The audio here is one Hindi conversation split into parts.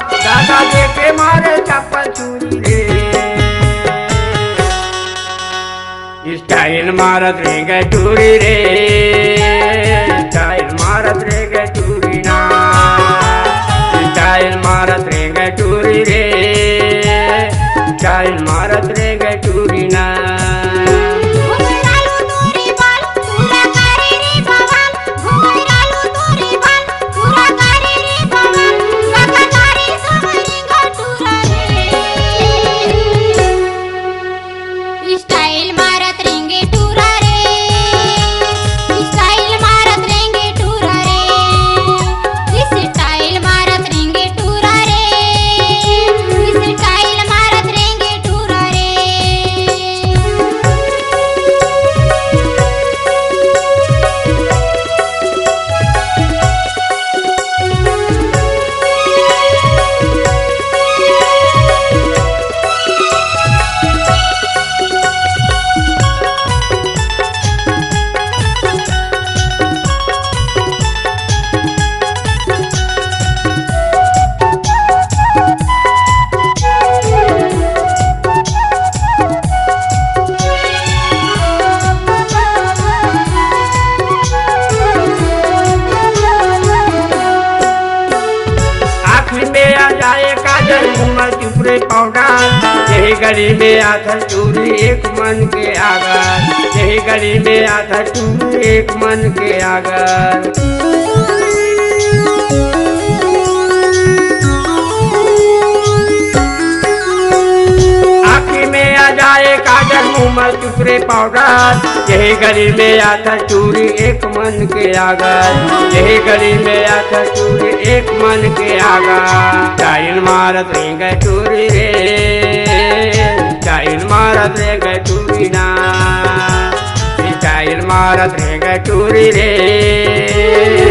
दादा देखे मारे चप्पल चूरी रे। स्टाइल मारत रे गए चूरी रे। स्टाइल मारत रे गए चूरी ना। स्टाइल मारत रे गए चूरी रे। स्टाइल मारत रे गए चूरी ना। जाए काजल उमर चुपरे यही गरीबे आकर चूरी एक मन के आगर। यही गरीबे आकर चूरी एक मन के आगर। उमर चुपरे पाउडर यही गली में आकर चूरी एक मन के आगर। यही गली में आकर चूरी एक मन के आगर। टाइल मारत रे गए चूरी रे। टाइल मारत रे गए चूरी ना। टाइल मारत रे गए चूरी रे।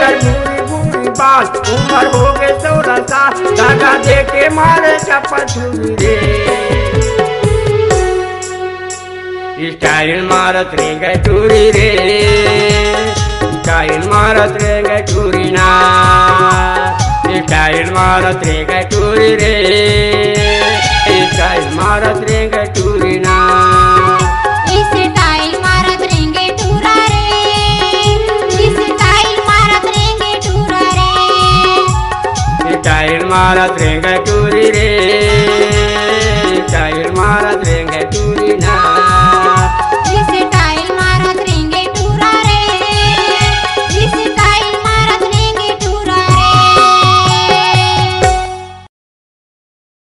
एकल बूढ़ी बूढ़ी बात उम्र हो गए सोलह साल। दादा देखे मारे चप्पल रे। स्टाइल मारत रे गए चूरी रे। स्टाइल मारत रे गए चूरी ना। स्टाइल मारत रे गए चूरी रे। ചൈൽ മാല തൃങ്കക്കുരിലേ